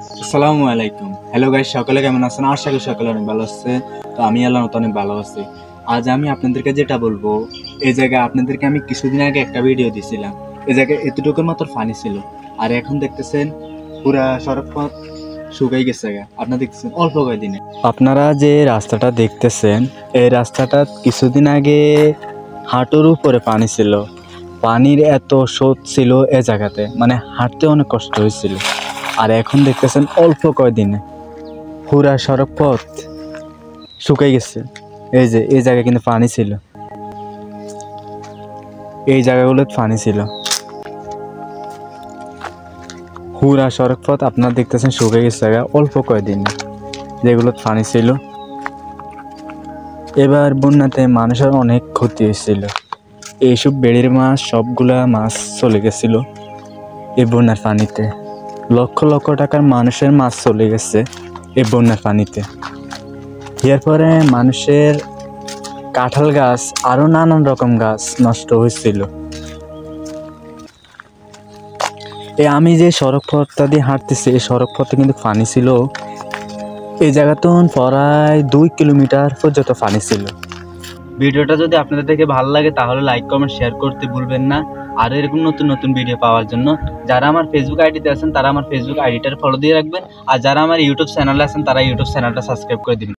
আসসালামু আলাইকুম। Hello guys সকলে কেমন আছেন? আশা করি সকলে অনেক ভালো আছে। তো আমি আল্লাহ অনেক ভালো আছি। আজ আমি আপনাদেরকে যেটা বলব এই জায়গায় আপনাদেরকে আমি কিছুদিন আগে একটা ভিডিও দিছিলাম। এই জায়গায় এতটুকুর মতো পানি ছিল। আর এখন দেখতেছেন, পুরা সড়ক পথ শুকাই গেছে আপনারা দেখতেছেন, অল্প কয়েকদিনে আপনারা যে রাস্তাটা দেখতেছেন, এই রাস্তাটা কিছুদিন আগে হাঁটুর উপরে পানি ছিল। পানির এত স্রোত ছিল এ জায়গাতে। মানে হাঁটতে অনেক কষ্ট হয়েছিল। আর এখন দেখতেছেন অল্প কয়দিনে। পুরা সড়ক পথ শুকাই গেছে। এই যে, এই জায়গায় কিন্তু পানি ছিল। এই জায়গাগুলো পানি ছিল। পুরা সড়ক পথ আপনারা দেখতেছেন শুকিয়ে গেছে জায়গা অল্প কয়দিনে। যেগুলো পানি ছিল। এবার বন্যাতে মানুষের অনেক ক্ষতি হয়েছিল। এইসব বেড়ির মাছ, সবগুলা মাছ চলে গেছিল এই বন্যার পানিতে। লক্ষ লক্ষ টাকার মানুষের মাছ চলে গেছে এই বন্যার পানিতে। এরপরে মানুষের কাঁঠাল গাছ আরও নানান রকম গাছ নষ্ট হয়েছিল। এ আমি যে সড়ক পথটা দিয়ে হাঁটতেছি, এই সড়ক পথে কিন্তু পানি ছিল। এই জায়গাতে প্রায় দুই কিলোমিটার পর্যন্ত পানি ছিল। ভিডিওটা যদি আপনাদের দেখে ভালো লাগে, তাহলে লাইক কমেন্ট শেয়ার করতে ভুলবেন না। আর এরকম নতুন নতুন ভিডিও পাওয়ার জন্য যারা আমার ফেসবুক আইডিতে আছেন, তারা আমার ফেসবুক আইডিটার ফলো দিয়ে রাখবেন। আর যারা আমার ইউটিউব চ্যানেলে আছেন, তারা ইউটিউব চ্যানেলটা সাবস্ক্রাইব করে দিবেন।